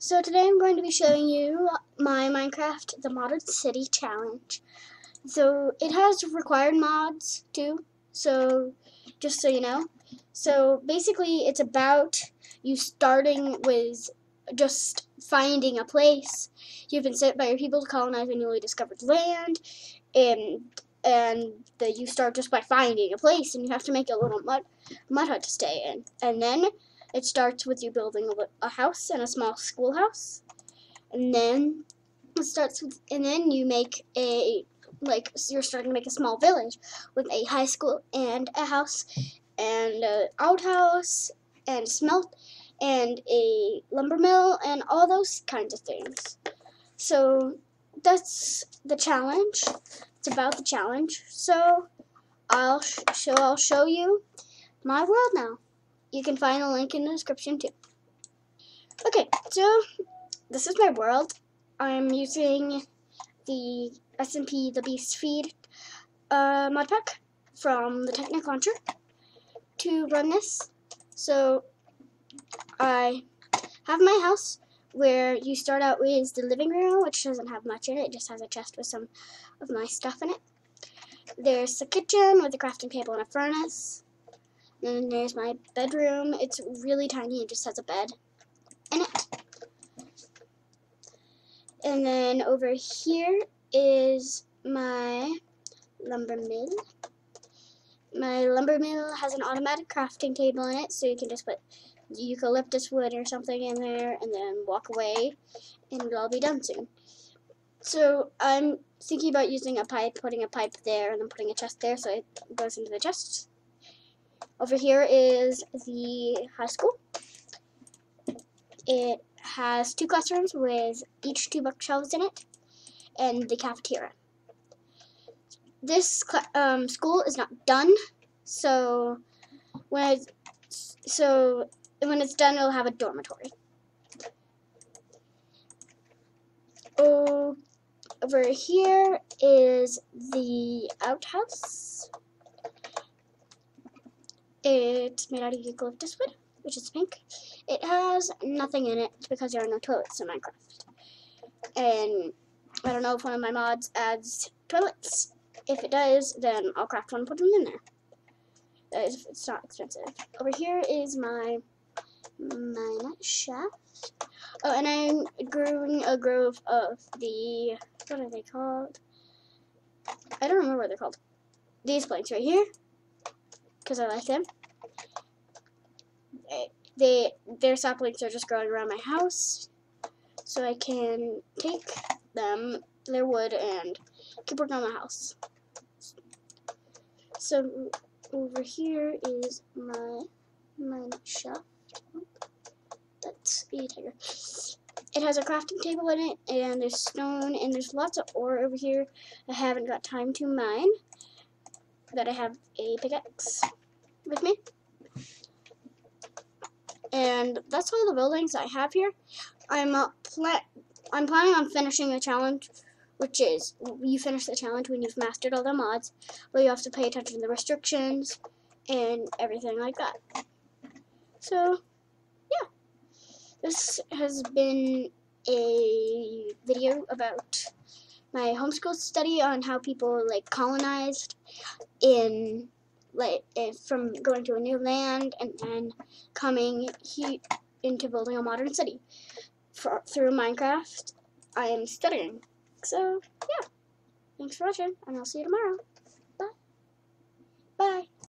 So today I'm going to be showing you my Minecraft The Modded City Challenge. So it has required mods too, so just so you know. So basically it's about you starting with just finding a place. You've been sent by your people to colonize a newly discovered land, and and the, you start just by finding a place, and you have to make a little mud mud hut to stay in, and then it starts with you building a, a house and a small schoolhouse, and then it starts with, and then you make a like so you're starting to make a small village with a high school and a house and an outhouse and smelt and a lumber mill and all those kinds of things. So that's the challenge. It's about the challenge. So I'll sh so I'll show you my world now. You can find the link in the description too. Okay, so this is my world. I'm using the SMP The Beast Feed uh, mod pack from the Technic Launcher to run this. So I have my house where you start out with the living room, which doesn't have much in it. It just has a chest with some of my stuff in it. There's the kitchen with a crafting table and a furnace. And there's my bedroom. It's really tiny. It just has a bed in it. And then over here is my lumber mill. My lumber mill has an automatic crafting table in it, so you can just put eucalyptus wood or something in there and then walk away and it'll all be done soon. So I'm thinking about using a pipe, putting a pipe there and then putting a chest there so it goes into the chest. Over here is the high school. It has two classrooms with each two bookshelves in it, and the cafeteria. This um, school is not done, so when it's, so when it's done, it'll have a dormitory. Oh, over here is the outhouse. It's made out of eucalyptus wood, which is pink. It has nothing in it because there are no toilets in Minecraft. And I don't know if one of my mods adds toilets. If it does, then I'll craft one and put them in there. It's not expensive. Over here is my mine shaft. Oh, and I'm growing a grove of the, what are they called? I don't remember what they're called. These plants right here, because I like them. Eh, they, their saplings are just growing around my house, so I can take them, their wood, and keep working on my house. So over here is my mine shaft. That's a tiger. It has a crafting table in it, and there's stone, and there's lots of ore over here. I haven't got time to mine, but I have a pickaxe with me. And that's all the buildings I have here. I'm uh, pla I'm planning on finishing the challenge, which is you finish the challenge when you've mastered all the mods, but you have to pay attention to the restrictions and everything like that. So, yeah. This has been a video about my homeschool study on how people like colonized in like from going to a new land and then coming he into building a modern city For, through Minecraft. I am studying. So yeah, thanks for watching, and I'll see you tomorrow. Bye. Bye.